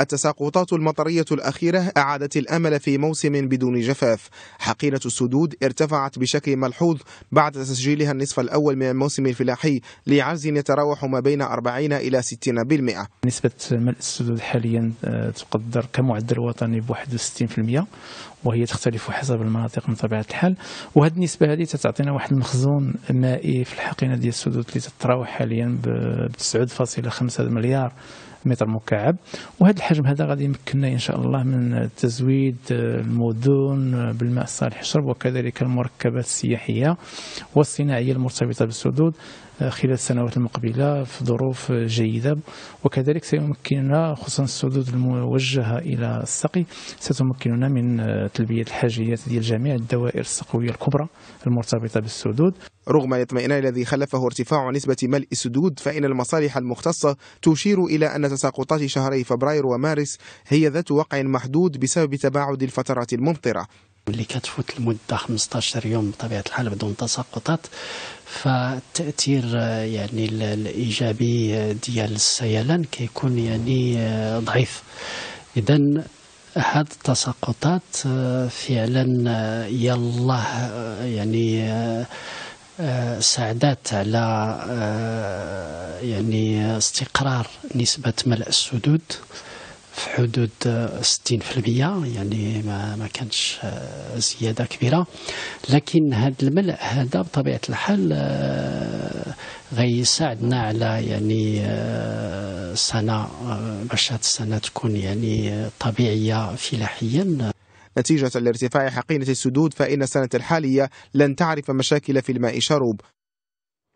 التساقطات المطرية الأخيرة أعادت الأمل في موسم بدون جفاف. حقيبة السدود ارتفعت بشكل ملحوظ بعد تسجيلها النصف الأول من الموسم الفلاحي لعجز يتراوح ما بين 40 إلى 60% نسبة ملء السدود حاليا آه، تقدر كمعدل وطني ب 61% وهي تختلف حسب المناطق من طبيعه الحال. وهذه النسبة هذه تتعطينا واحد المخزون مائي في الحقيبه ديال السدود اللي تتراوح حاليا ب 9.5 مليار متر مكعب. وهذا الحجم هذا غادي يمكننا إن شاء الله من تزويد المدن بالماء الصالح للشرب وكذلك المركبات السياحية والصناعية المرتبطة بالسدود خلال السنوات المقبلة في ظروف جيدة. وكذلك سيمكننا خصوصا السدود الموجهة إلى السقي ستمكننا من تلبية الحاجيات ديال جميع الدوائر السقوية الكبرى المرتبطة بالسدود. رغم الاطمئنان الذي خلفه ارتفاع نسبة ملء السدود فإن المصالح المختصة تشير إلى أن تساقطات شهري فبراير ومارس هي ذات وقع محدود بسبب تباعد الفترات الممطرة. اللي كتفوت المده 15 يوم بطبيعة الحال بدون تساقطات فالتاثير يعني الإيجابي ديال السيلان كيكون يعني ضعيف. اذا هاد التساقطات فعلا يلا يعني ساعدت على يعني استقرار نسبة ملء السدود في حدود 60% يعني ما ما كانش زيادة كبيرة. لكن هذا الملء هذا بطبيعة الحال غيساعدنا على يعني سنه باش هذه السنة تكون يعني طبيعية فلاحيا. نتيجة لارتفاع حقينة السدود فإن السنة الحالية لن تعرف مشاكل في الماء. شروب.